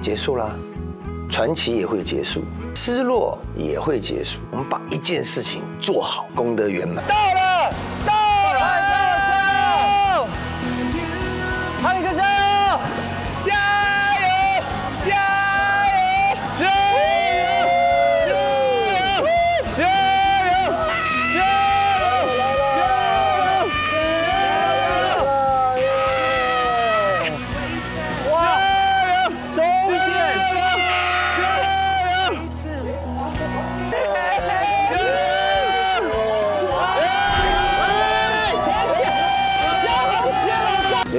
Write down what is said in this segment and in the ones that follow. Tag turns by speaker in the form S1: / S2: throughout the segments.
S1: 结束啦，传奇也会结束，失落也会结束。我们把一件事情做好，功德圆满。
S2: 到了，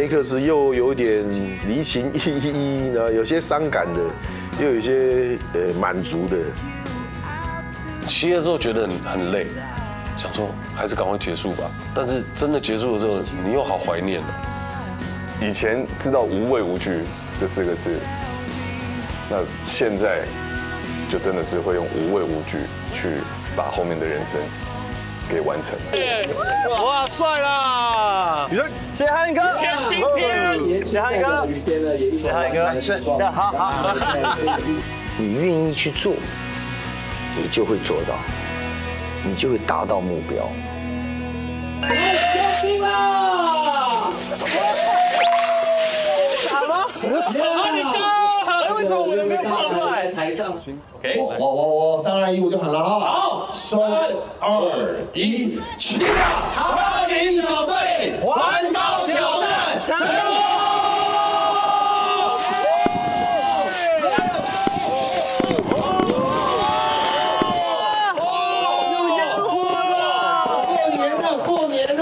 S3: 那一刻是又有点离情依依，然后有些伤感的，又有一些呃满足的。
S4: 骑的时候觉得很很累，想说还是赶快结束吧。但是真的结束的时候，你又好怀念了。
S5: 以前知道无畏无惧这四个字，那现在就真的是会用无畏无惧去把后面的人生给完成。
S2: 哇，帅啦！你说谢汉哥，天天天，谢汉哥，谢汉哥，是，好好。
S1: 你愿意去做，你就会做到，你就会达到目标。
S2: 哈利哥，为什么我们没有跑出来？
S6: 台上，
S7: 我我我三二一我就喊了哈，
S2: 好，
S7: 三二一，起！
S2: 哈林小队环岛挑战成功！
S7: 过年了，过年了！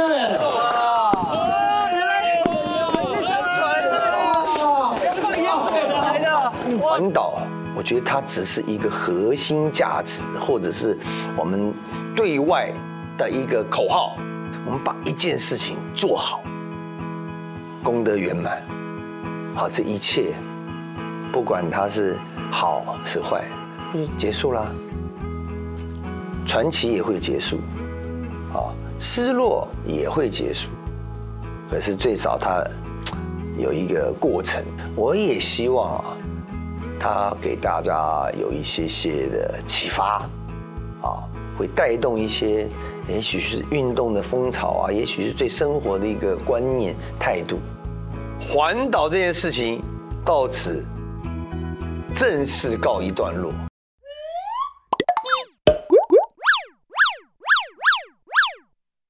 S1: 环岛，我觉得它只是一个核心价值，或者是我们对外的一个口号。我们把一件事情做好，功德圆满。好，这一切，不管它是好是坏，结束啦。传奇也会结束，好，失落也会结束。可是最少它有一个过程。我也希望啊，它给大家有一些些的启发，啊，会带动一些，也许是运动的风潮啊，也许是对生活的一个观念态度。环岛这件事情到此正式告一段落。